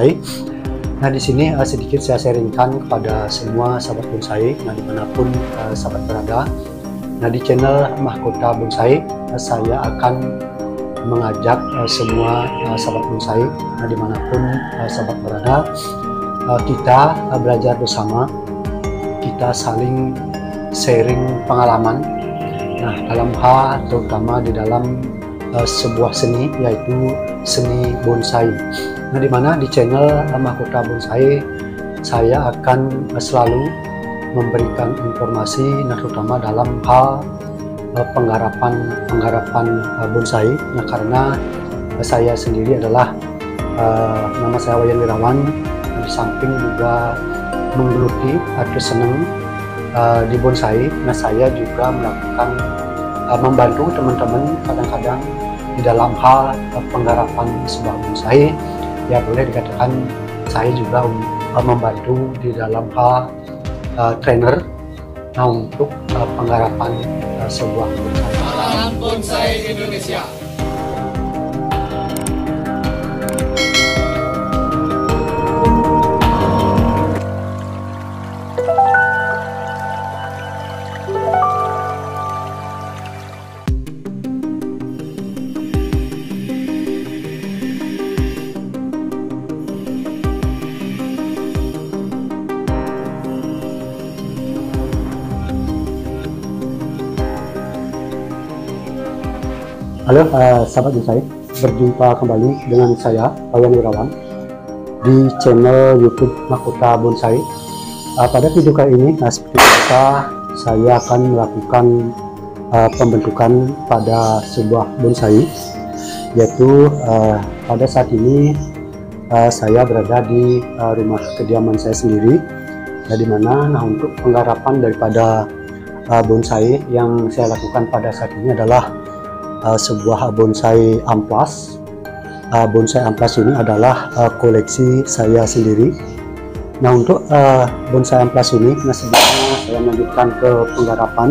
bonsai. Nah di sini uh, sedikit saya sharingkan kepada semua sahabat bonsai, nah di mana pun uh, sahabat berada. Nah di channel Mahkota Bonsai uh, saya akan mengajak uh, semua uh, sahabat bonsai, nah di mana pun uh, sahabat berada, uh, kita uh, belajar bersama, kita saling sharing pengalaman. Nah dalam hal terutama di dalam uh, sebuah seni yaitu seni bonsai. Nah, di mana di channel Mahkota Bonsai saya akan selalu memberikan informasi, nah terutama dalam hal uh, penggarapan penggarapan bonsai. Nah, karena saya sendiri adalah uh, nama saya Wayan Wirawan, di samping juga menggeluti atau senang uh, di bonsai. Nah, saya juga melakukan uh, membantu teman-teman kadang-kadang di dalam hal penggarapan sebuah bonsai ya boleh dikatakan saya juga uh, membantu di dalam hal uh, trainer nah untuk uh, penggarapan uh, sebuah bonsai. Bonsai Indonesia. Halo uh, sahabat bonsai, berjumpa kembali dengan saya Wayan Wirawan di channel YouTube Mahkota Bonsai. Uh, pada video kali ini, nah, seperti biasa, saya akan melakukan uh, pembentukan pada sebuah bonsai, yaitu uh, pada saat ini uh, saya berada di uh, rumah kediaman saya sendiri, nah, di mana nah untuk penggarapan daripada uh, bonsai yang saya lakukan pada saat ini adalah uh, sebuah bonsai amplas. Uh, bonsai amplas ini adalah uh, koleksi saya sendiri. Nah untuk uh, bonsai amplas ini, nah sebelumnya saya melanjutkan ke penggarapan.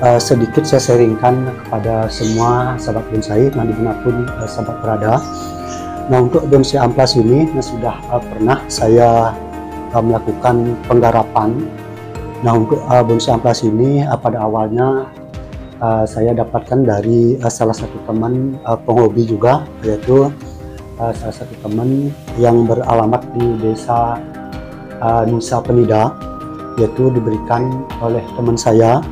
Uh, sedikit saya sharingkan kepada semua sahabat bonsai, nah di mana pun uh, sahabat berada. Nah untuk bonsai amplas ini, nah sudah uh, pernah saya uh, melakukan penggarapan. Nah untuk uh, bonsai amplas ini uh, pada awalnya uh, saya dapatkan dari uh, salah satu teman uh, penghobi juga yaitu uh, salah satu teman yang beralamat di desa uh, Nusa Penida yaitu diberikan oleh teman saya.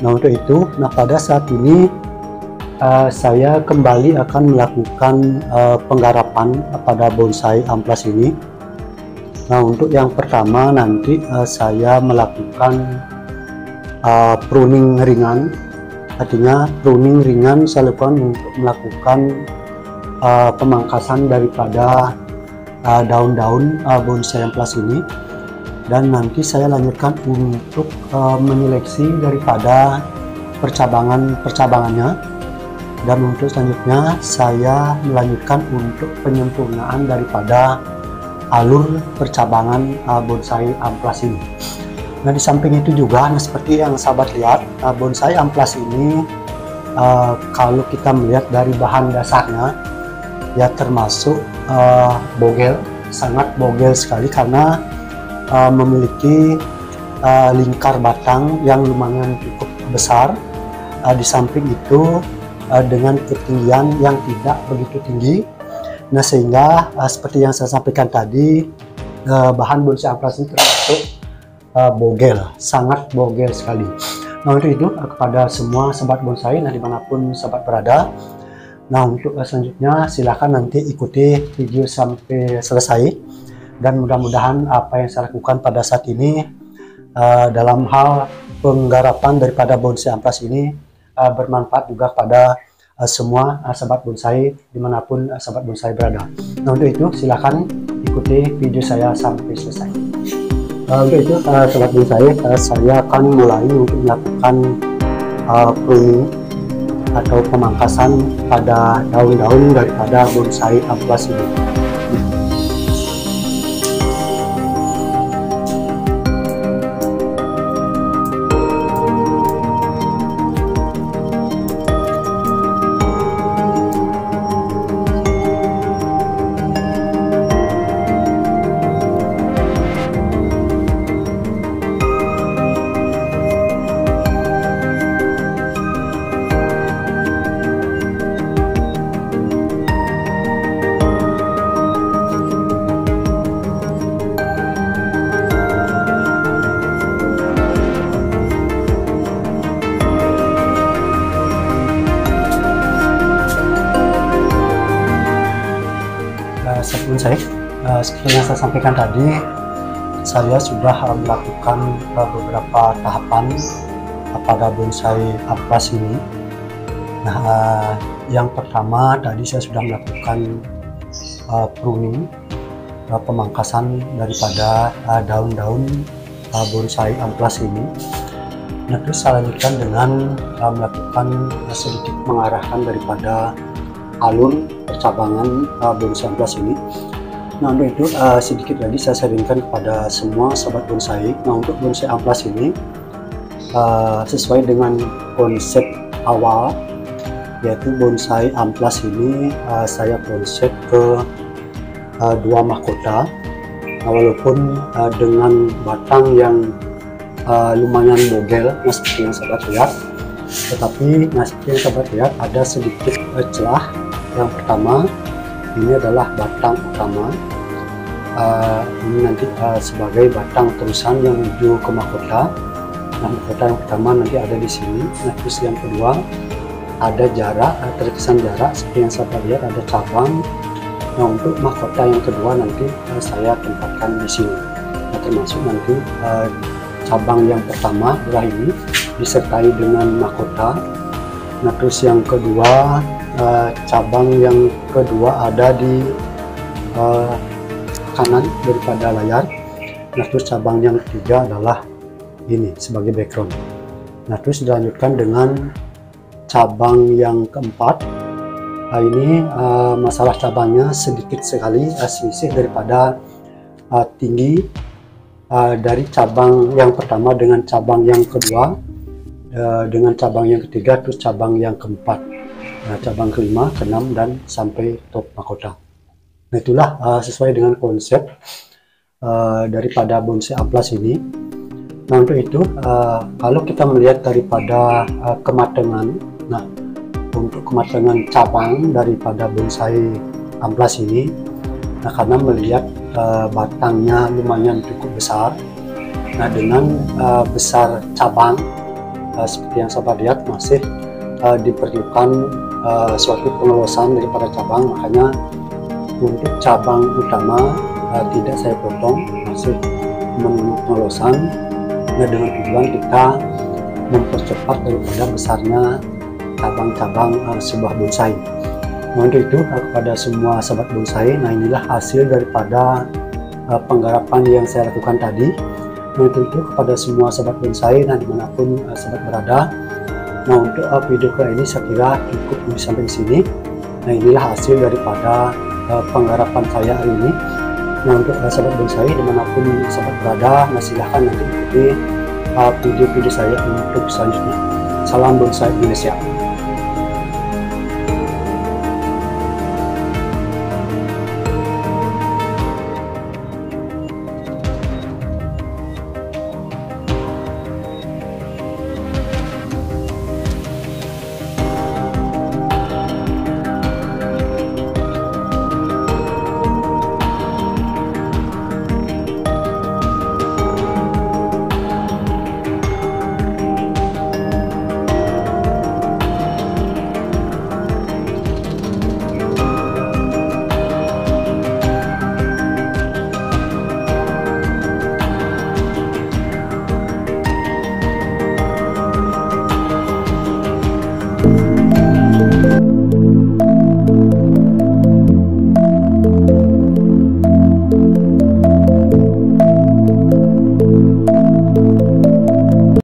Nah untuk itu nah pada saat ini uh, saya kembali akan melakukan uh, penggarapan pada bonsai amplas ini. Nah untuk yang pertama nanti uh, saya melakukan uh, pruning ringan artinya pruning ringan saya lakukan untuk melakukan uh, pemangkasan daripada daun-daun uh, uh, bonsai amplas ini. Dan nanti saya lanjutkan untuk uh, menyeleksi daripada percabangan-percabangannya. Dan untuk selanjutnya saya melanjutkan untuk penyempurnaan daripada alur percabangan uh, bonsai amplas ini nah di samping itu juga nah seperti yang sahabat lihat uh, bonsai amplas ini uh, kalau kita melihat dari bahan dasarnya ya termasuk uh, bogel sangat bogel sekali karena uh, memiliki uh, lingkar batang yang lumayan cukup besar. Uh, di samping itu uh, dengan ketinggian yang tidak begitu tinggi. Nah sehingga uh, seperti yang saya sampaikan tadi uh, bahan bonsai amplas ini termasuk uh, bogel, sangat bogel sekali. Nah untuk itu kepada semua sahabat bonsai, nah di mana pun sahabat berada, nah untuk uh, selanjutnya silahkan nanti ikuti video sampai selesai dan mudah-mudahan apa yang saya lakukan pada saat ini uh, dalam hal penggarapan daripada bonsai amplas ini uh, bermanfaat juga pada uh, semua uh, sahabat bonsai di mana pun uh, sahabat bonsai berada. Nah untuk itu silahkan ikuti video saya sampai selesai. Uh, untuk itu uh, sobat saya uh, saya akan mulai untuk melakukan uh, pruning atau pemangkasan pada daun-daun daripada bonsai amplas ini. Bonsai, uh, seperti yang saya sampaikan tadi, saya sudah uh, melakukan uh, beberapa tahapan pada bonsai amplas ini. Nah, uh, yang pertama tadi saya sudah melakukan uh, pruning, uh, pemangkasan daripada daun-daun uh, uh, bonsai amplas ini. Nah, terus saya lanjutkan dengan uh, melakukan uh, sedikit mengarahkan daripada alur percabangan uh, bonsai amplas ini. Nah untuk itu uh, sedikit lagi saya sharingkan kepada semua sahabat bonsai. Nah untuk bonsai amplas ini uh, sesuai dengan konsep awal yaitu bonsai amplas ini uh, saya konsep ke uh, dua mahkota. Nah, walaupun uh, dengan batang yang uh, lumayan bogel, nah seperti yang sahabat lihat, tetapi nah seperti yang sahabat lihat ada sedikit uh, celah yang pertama ini adalah batang utama. Uh, ini nanti uh, sebagai batang terusan yang menuju ke mahkota. Nah mahkota yang pertama nanti ada di sini. Nah terus yang kedua ada jarak uh, terkesan jarak. Seperti yang saya lihat ada cabang. Nah untuk mahkota yang kedua nanti uh, saya tempatkan di sini. Nah termasuk nanti uh, cabang yang pertama adalah ini disertai dengan mahkota nah terus yang kedua uh, cabang yang kedua ada di uh, kanan daripada layar. Nah terus cabang yang ketiga adalah ini sebagai background. Nah terus dilanjutkan dengan cabang yang keempat. Nah, ini uh, masalah cabangnya sedikit sekali uh, selisih daripada uh, tinggi uh, dari cabang yang pertama dengan cabang yang kedua uh, dengan cabang yang ketiga terus cabang yang keempat nah, cabang kelima, keenam, dan sampai top mahkota. Nah itulah uh, sesuai dengan konsep uh, daripada bonsai amplas ini. Nah untuk itu uh, kalau kita melihat daripada uh, kematangan, nah untuk kematangan cabang daripada bonsai amplas ini, nah karena melihat uh, batangnya lumayan cukup besar, nah dengan uh, besar cabang uh, seperti yang sahabat lihat masih uh, diperlukan uh, suatu pengelosan daripada cabang. Makanya untuk cabang utama uh, tidak saya potong masih menunggu pengelosan nah dengan tujuan kita mempercepat daripada besarnya cabang-cabang uh, sebuah bonsai. Nah untuk itu uh, kepada semua sahabat bonsai nah inilah hasil daripada uh, penggarapan yang saya lakukan tadi tentu kepada semua sahabat bonsai dan di mana pun uh, sahabat berada Nah untuk uh, video kali ini saya kira cukup sampai di sini. Nah inilah hasil daripada uh, penggarapan saya hari ini. Nah untuk uh, sahabat bonsai di mana pun sahabat berada, nah silahkan nanti ikuti video-video uh, saya untuk selanjutnya. Salam bonsai Indonesia.